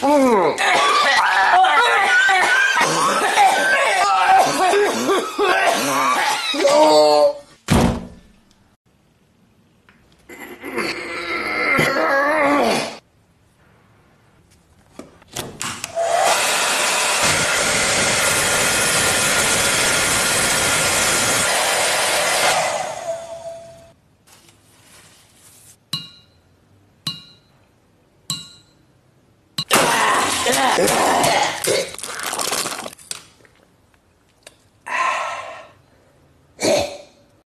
Mm. Yeah. Yeah.